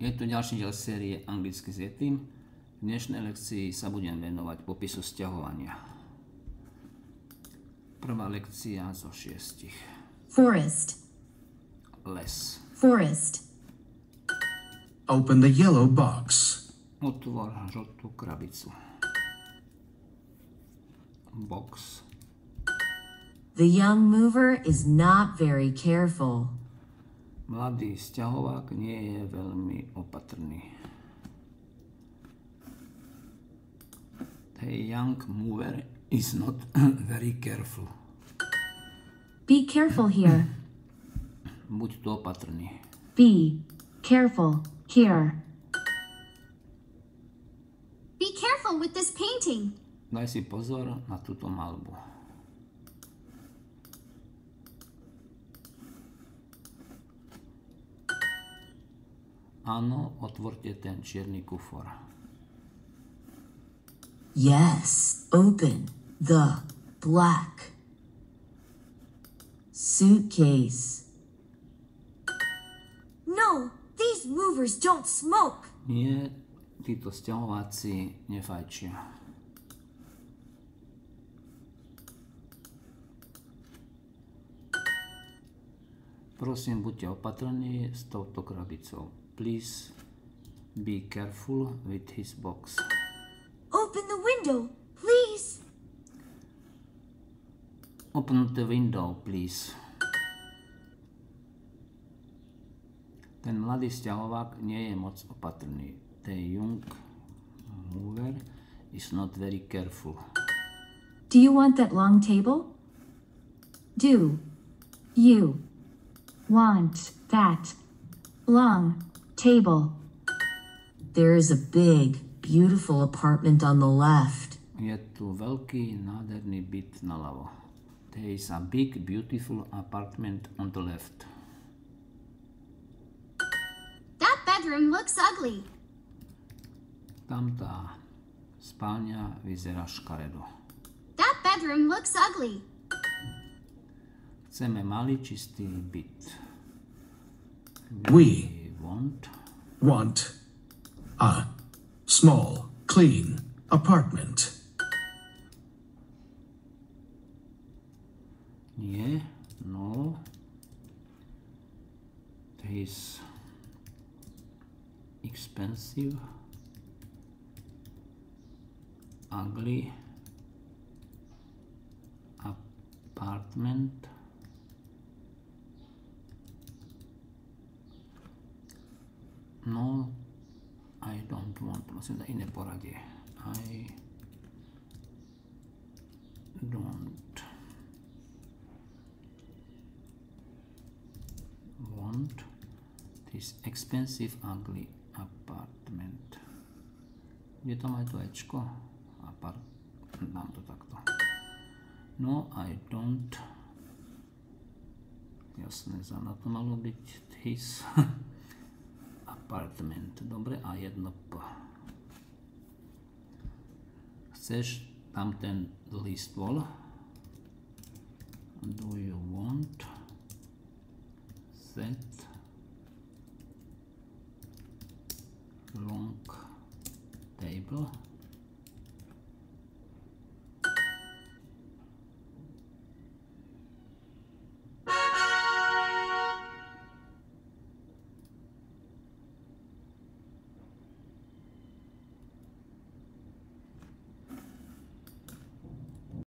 Je tu ďalší diel série Anglicky s Yetim. V dnešnej lekcii sa budem venovať popisu sťahovania. Prvá lekcia zo šiestich. Forest. Les. Forest. Open the yellow box. Otvor žltú krabicu. Box. The young mover is not very careful. Mladý sťahovák nie je veľmi opatrný. The young mover is not very careful. Be careful here. Buď tu opatrný. Be careful here. Be careful with this painting. Daj si pozor na túto malbu. Áno, otvorte ten čierny kufor. Yes, open the black suitcase. No, these movers don't smoke. Nie, títo sťahováci nefajčia. Prosím, buďte opatrní s touto krabicou. Please be careful with his box. Open the window, please. Open the window, please. Ten mladý sťahovák nie je moc opatrný. The young mover is not very careful. Do you want that long table? Do you want that long table? There is a big, beautiful apartment on the left. Je tu veľký, nádherný byt naľavo. There is a big, beautiful apartment on the left. That bedroom looks ugly. Tam tá spálňa vyzerá škaredo. That bedroom looks ugly. Chceme malý, čistý byt. We We want want a small, clean apartment. Yeah, no. This expensive, ugly apartment. No, I don't want, this expensive ugly apartment. Je tam aj to Ečko? Apart... Dám to takto. No, I don't... Jasné, za na to malo byť apartment. Dobre, a jedno P. Chceš ten dlhý stôl? Do you want that long table